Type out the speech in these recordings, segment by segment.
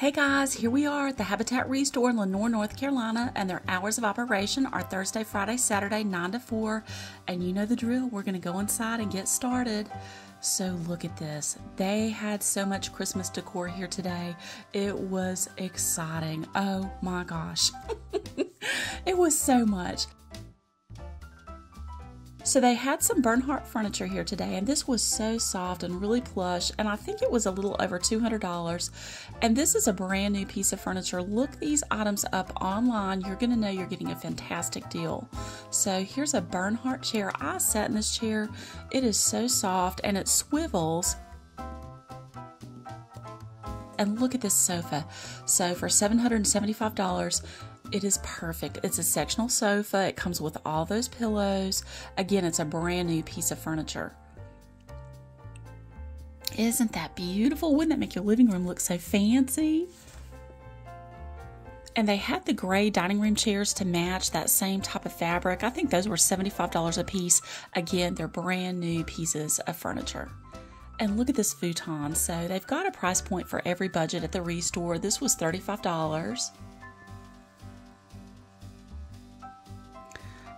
Hey guys, here we are at the Habitat Restore in Lenoir, North Carolina, and their hours of operation are Thursday, Friday, Saturday, 9 to 4. And you know the drill, we're going to go inside and get started. So look at this. They had so much Christmas decor here today. It was exciting. Oh my gosh. it was so much. So they had some Bernhardt furniture here today, and this was so soft and really plush, and I think it was a little over $200. And this is a brand new piece of furniture. Look these items up online. You're going to know you're getting a fantastic deal. So here's a Bernhardt chair. I sat in this chair. It is so soft, and it swivels and look at this sofa. So for $775, it is perfect. It's a sectional sofa. It comes with all those pillows. Again, it's a brand new piece of furniture. Isn't that beautiful? Wouldn't that make your living room look so fancy? And they had the gray dining room chairs to match that same type of fabric. I think those were $75 a piece. Again, they're brand new pieces of furniture. And look at this futon. So they've got a price point for every budget at the Restore. This was $35.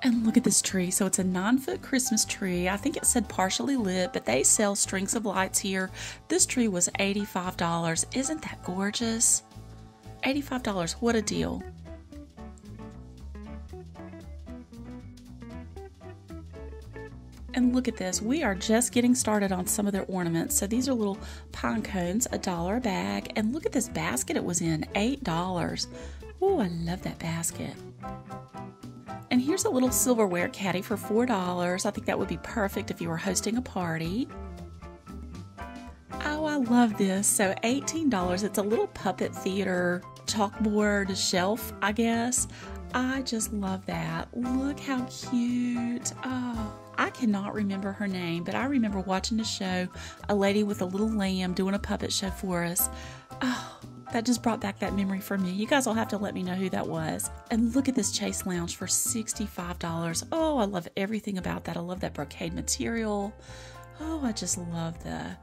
And look at this tree. So it's a nine foot Christmas tree. I think it said partially lit, but they sell strings of lights here. This tree was $85. Isn't that gorgeous? $85. What a deal. And look at this, we are just getting started on some of their ornaments. So these are little pine cones, a dollar a bag. And look at this basket it was in, $8. Oh, I love that basket. Here's a little silverware caddy for $4. I think that would be perfect if you were hosting a party. Oh, I love this. So $18. It's a little puppet theater chalkboard shelf, I guess. I just love that. Look how cute. Oh, I cannot remember her name, but I remember watching the show, a lady with a little lamb doing a puppet show for us. That just brought back that memory for me. You guys will have to let me know who that was. And look at this Chaise Lounge for $65. Oh, I love everything about that. I love that brocade material. Oh, I just love the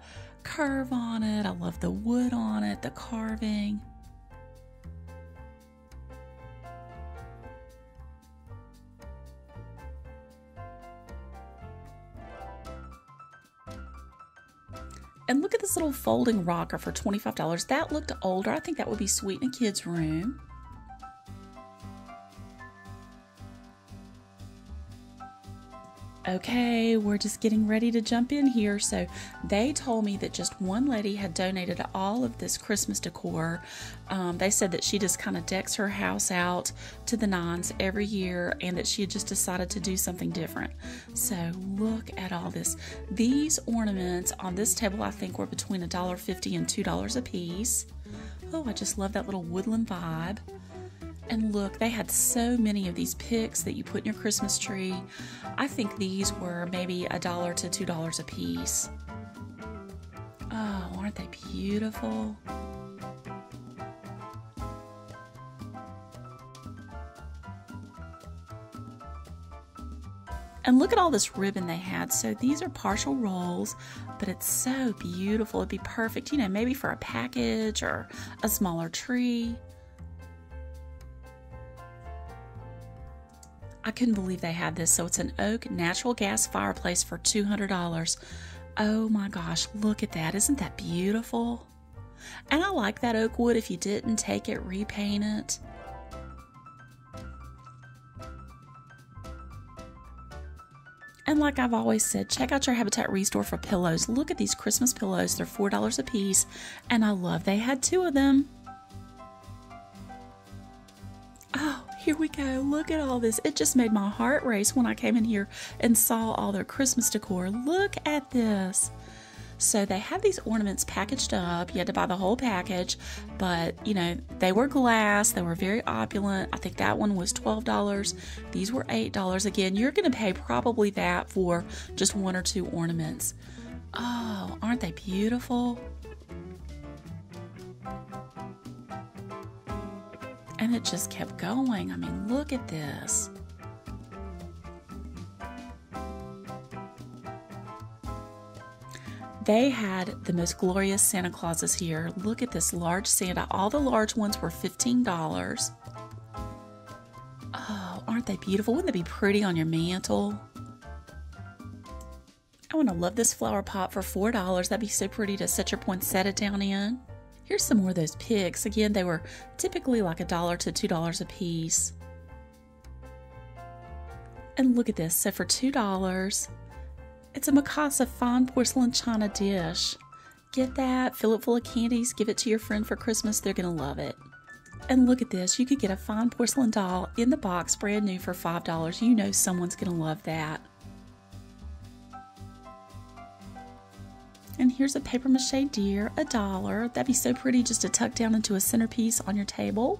curve on it. I love the wood on it, the carving. And look at this little folding rocker for $25. That looked older. I think that would be sweet in a kid's room. Okay, we're just getting ready to jump in here. So they told me that just one lady had donated all of this Christmas decor. Um, they said that she just kind of decks her house out to the nines every year and that she had just decided to do something different. So look at all this. These ornaments on this table I think were between $1.50 and $2 a piece. Oh, I just love that little woodland vibe. And look, they had so many of these picks that you put in your Christmas tree. I think these were maybe a dollar to two dollars a piece. Oh, aren't they beautiful? And look at all this ribbon they had. So these are partial rolls, but it's so beautiful. It'd be perfect, you know, maybe for a package or a smaller tree. I couldn't believe they had this. So it's an oak natural gas fireplace for $200. Oh my gosh, look at that. Isn't that beautiful? And I like that oak wood. If you didn't take it, repaint it. And like I've always said, check out your Habitat Restore for pillows. Look at these Christmas pillows. They're $4 a piece. And I love they had two of them. Here we go. Look at all this. It just made my heart race when I came in here and saw all their Christmas decor. Look at this. So they had these ornaments packaged up. You had to buy the whole package, but you know, they were glass, they were very opulent. I think that one was $12. These were $8. Again, you're going to pay probably that for just one or two ornaments. Oh, aren't they beautiful? And it just kept going. I mean, look at this. They had the most glorious Santa Clauses here. Look at this large Santa. All the large ones were $15. Oh, aren't they beautiful? Wouldn't they be pretty on your mantel? I want to love this flower pot for $4. That'd be so pretty to set your poinsettia down in. Here's some more of those picks. Again, they were typically like a dollar to two dollars a piece. And look at this. So for two dollars, it's a Mikasa fine porcelain china dish. Get that, fill it full of candies, give it to your friend for Christmas. They're gonna love it. And look at this. You could get a fine porcelain doll in the box, brand new for $5. You know someone's gonna love that. Here's a paper mache deer, a dollar. That'd be so pretty just to tuck down into a centerpiece on your table.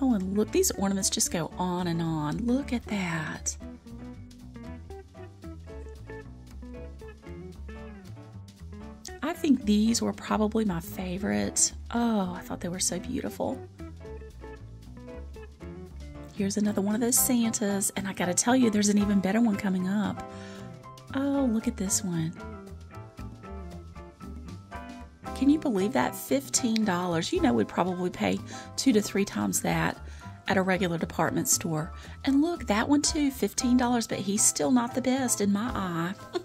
Oh, and look, these ornaments just go on and on. Look at that. I think these were probably my favorite. Oh, I thought they were so beautiful. Here's another one of those Santas, and I gotta tell you, there's an even better one coming up. Oh, look at this one. Can you believe that? $15. You know, we'd probably pay two to three times that at a regular department store. And look, that one too, $15, but he's still not the best in my eye.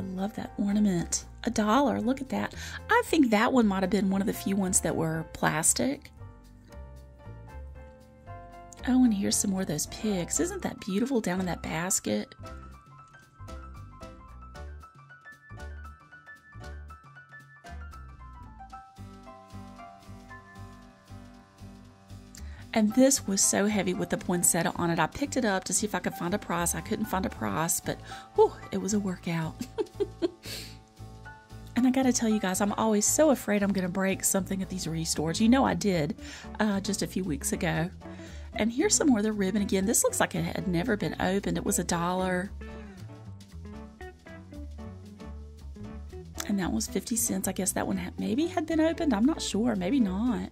I love that ornament. A dollar, look at that. I think that one might have been one of the few ones that were plastic. Oh, and here's some more of those pigs. Isn't that beautiful down in that basket? And this was so heavy with the poinsettia on it. I picked it up to see if I could find a price. I couldn't find a price, but whew, it was a workout. and I got to tell you guys, I'm always so afraid I'm going to break something at these restores. You know I did uh, just a few weeks ago. And here's some more of the ribbon again. This looks like it had never been opened. It was a dollar. And that was 50 cents. I guess that one maybe had been opened. I'm not sure. Maybe not.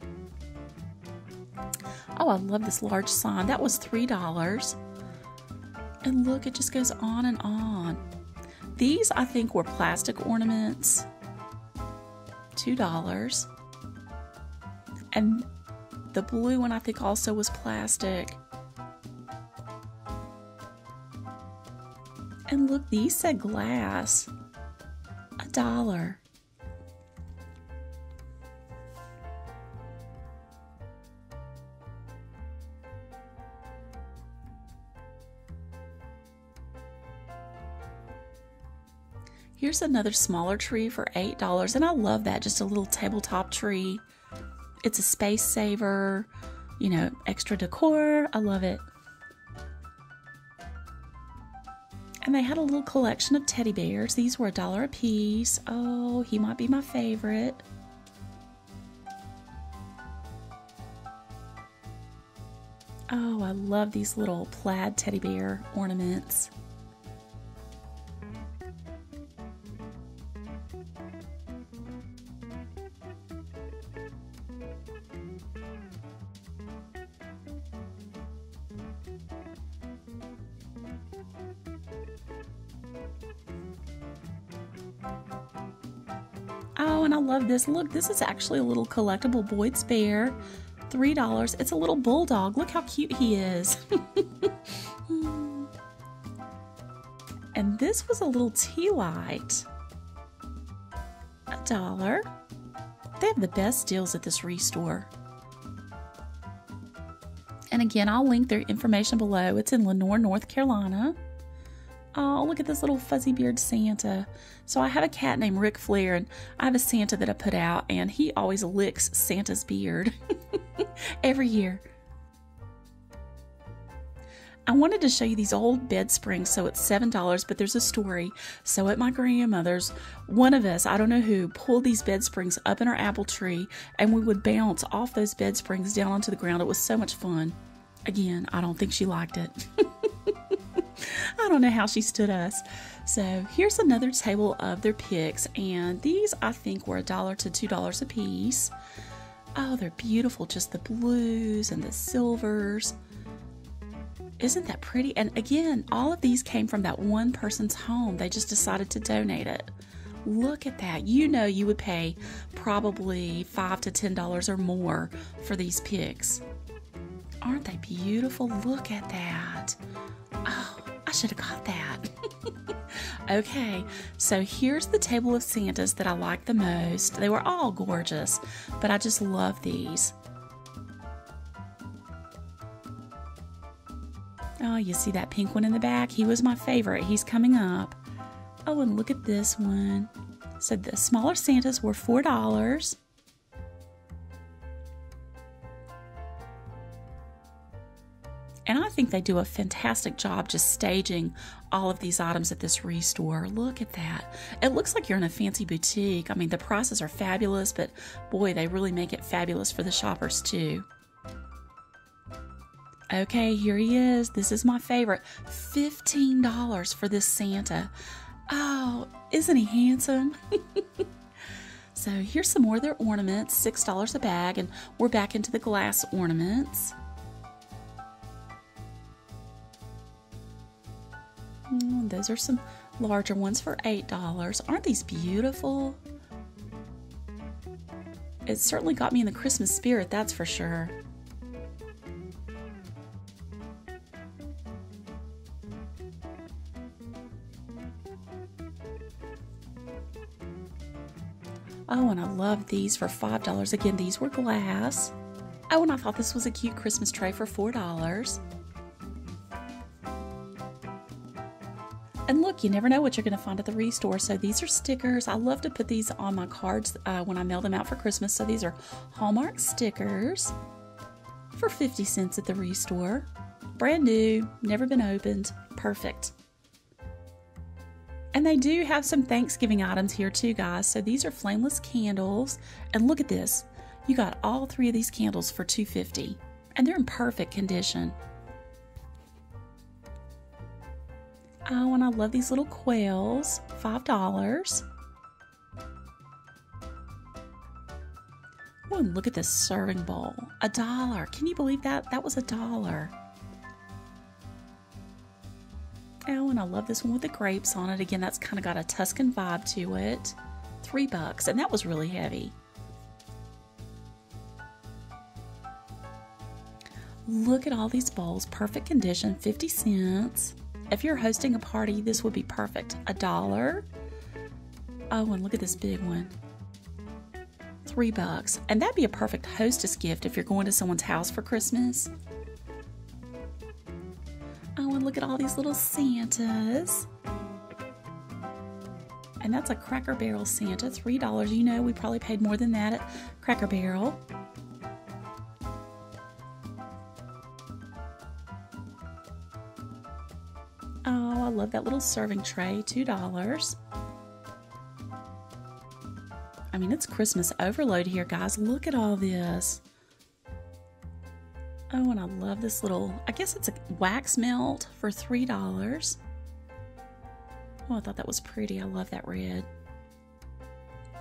Oh, I love this large sign. That was $3. And look, it just goes on and on. These, I think, were plastic ornaments. $2. And the blue one, I think, also was plastic. And look, these said glass. A dollar. Here's another smaller tree for $8, and I love that, just a little tabletop tree. It's a space saver, you know, extra decor. I love it. And they had a little collection of teddy bears. These were a dollar a piece. Oh, he might be my favorite. Oh, I love these little plaid teddy bear ornaments. And I love this. Look, this is actually a little collectible Boyds Bear. $3. It's a little bulldog. Look how cute he is. and this was a little tea light. A dollar. They have the best deals at this restore. And again, I'll link their information below. It's in Lenoir, North Carolina. Oh, look at this little fuzzy beard Santa. So I have a cat named Ric Flair, and I have a Santa that I put out, and he always licks Santa's beard every year. I wanted to show you these old bed springs, so it's $7, but there's a story. So at my grandmother's, one of us, I don't know who, pulled these bed springs up in our apple tree, and we would bounce off those bed springs down onto the ground. It was so much fun. Again, I don't think she liked it. I don't know how she stood us. So here's another table of their picks, and these I think were a dollar to two dollars a piece. Oh, they're beautiful, just the blues and the silvers. Isn't that pretty? And again, all of these came from that one person's home. They just decided to donate it. Look at that. You know you would pay probably five to ten dollars or more for these picks. Aren't they beautiful? Look at that. I should have got that. okay, so here's the table of Santas that I like the most. They were all gorgeous, but I just love these. Oh, you see that pink one in the back? He was my favorite. He's coming up. Oh, and look at this one. So the smaller Santas were $4. Think they do a fantastic job just staging all of these items at this restore. Look at that. It looks like you're in a fancy boutique. I mean, the prices are fabulous, but boy, they really make it fabulous for the shoppers too. Okay, here he is. This is my favorite. $15 for this Santa. Oh, isn't he handsome? so here's some more of their ornaments, $6 a bag, and we're back into the glass ornaments. Mm, those are some larger ones for $8. Aren't these beautiful? It certainly got me in the Christmas spirit, that's for sure. Oh, and I love these for $5. Again, these were glass. Oh, and I thought this was a cute Christmas tray for $4. You never know what you're going to find at the restore. So these are stickers. I love to put these on my cards uh, when I mail them out for Christmas. So these are Hallmark stickers for 50 cents at the restore. Brand new, never been opened. Perfect. And they do have some Thanksgiving items here too, guys. So these are flameless candles. And look at this. You got all three of these candles for 250 and they're in perfect condition. Oh, and I love these little quails, $5. Oh, and look at this serving bowl, a dollar. Can you believe that? That was a dollar. Oh, and I love this one with the grapes on it. Again, that's kind of got a Tuscan vibe to it. Three bucks, and that was really heavy. Look at all these bowls, perfect condition, 50 cents. If you're hosting a party, this would be perfect. A dollar. Oh, and look at this big one. Three bucks. And that'd be a perfect hostess gift if you're going to someone's house for Christmas. Oh, and look at all these little Santas. And that's a Cracker Barrel Santa, $3. You know, we probably paid more than that at Cracker Barrel. Oh, I love that little serving tray, $2. I mean, it's Christmas overload here, guys. Look at all this. Oh, and I love this little, I guess it's a wax melt for $3. Oh, I thought that was pretty. I love that red.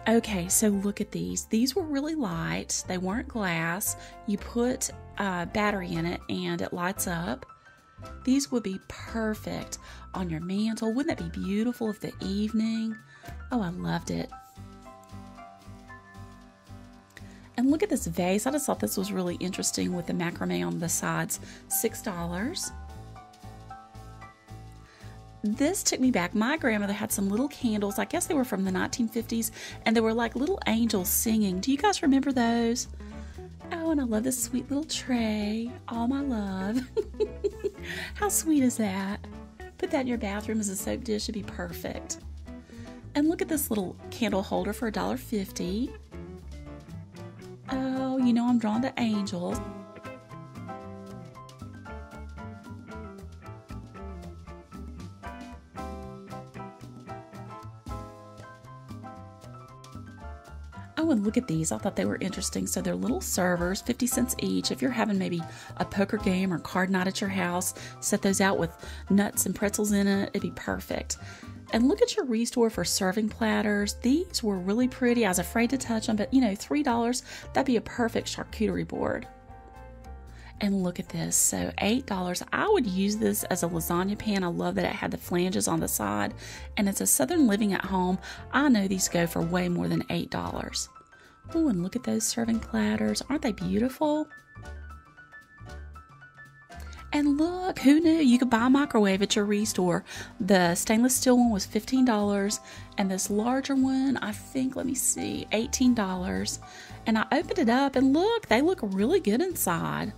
Okay, so look at these. These were really light. They weren't glass. You put a battery in it and it lights up. These would be perfect on your mantel. Wouldn't that be beautiful of the evening? Oh, I loved it. And look at this vase. I just thought this was really interesting with the macrame on the sides. $6. This took me back. My grandmother had some little candles. I guess they were from the 1950s, and they were like little angels singing. Do you guys remember those? Oh, and I love this sweet little tray. All my love. How sweet is that? Put that in your bathroom as a soap dish. It'd be perfect. And look at this little candle holder for $1.50. Oh, you know I'm drawn to angels. Look at these. I thought they were interesting. So they're little servers, 50 cents each. If you're having maybe a poker game or card night at your house, set those out with nuts and pretzels in it. It'd be perfect. And look at your restore for serving platters. These were really pretty. I was afraid to touch them, but you know, $3, that'd be a perfect charcuterie board. And look at this. So $8. I would use this as a lasagna pan. I love that it had the flanges on the side. And it's a Southern Living at Home. I know these go for way more than $8. Oh, and look at those serving platters. Aren't they beautiful? And look, who knew you could buy a microwave at your restore? The stainless steel one was $15, and this larger one, I think, let me see, $18. And I opened it up, and look, they look really good inside.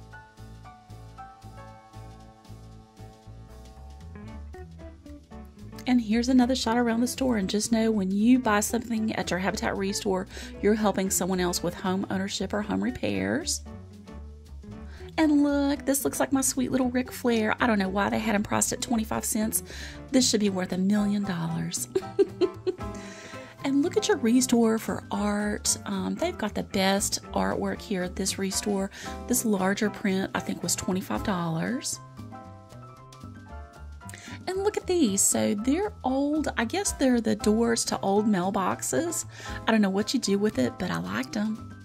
And here's another shot around the store. And just know when you buy something at your Habitat Restore, you're helping someone else with home ownership or home repairs. And look, this looks like my sweet little Ric Flair. I don't know why they had him priced at 25 cents. This should be worth a million dollars. And look at your restore for art. Um, they've got the best artwork here at this restore. This larger print, I think, was $25. And look at these. So they're old. I guess they're the doors to old mailboxes. I don't know what you do with it, but I liked them.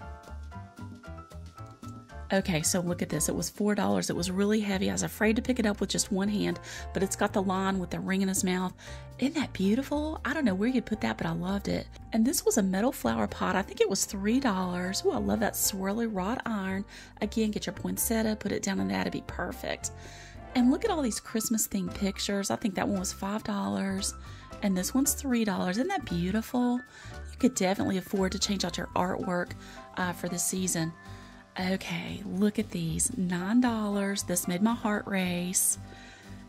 Okay, so look at this. It was $4. It was really heavy. I was afraid to pick it up with just one hand, but it's got the line with the ring in his mouth. Isn't that beautiful? I don't know where you'd put that, but I loved it. And this was a metal flower pot. I think it was $3. Oh, I love that swirly wrought iron. Again, get your poinsettia, put it down in that. It'd be perfect. And look at all these Christmas themed pictures. I think that one was $5 and this one's $3. Isn't that beautiful? You could definitely afford to change out your artwork uh, for the season. Okay, look at these $9. This made my heart race.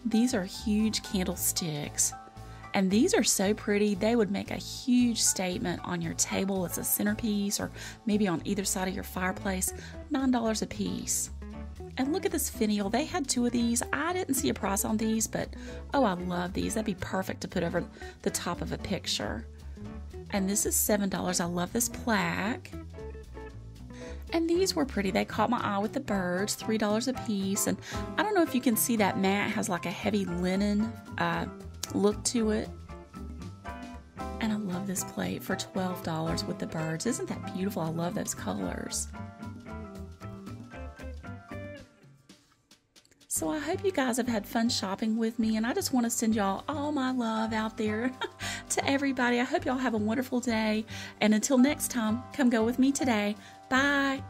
These are huge candlesticks. And these are so pretty, they would make a huge statement on your table as a centerpiece or maybe on either side of your fireplace. $9 a piece. And look at this finial. They had two of these. I didn't see a price on these, but oh, I love these. That'd be perfect to put over the top of a picture. And this is $7. I love this plaque. And these were pretty. They caught my eye with the birds, $3 a piece. And I don't know if you can see that mat has like a heavy linen uh, look to it. And I love this plate for $12 with the birds. Isn't that beautiful? I love those colors. So I hope you guys have had fun shopping with me, and I just want to send y'all all my love out there to everybody. I hope y'all have a wonderful day, and until next time, come go with me today. Bye.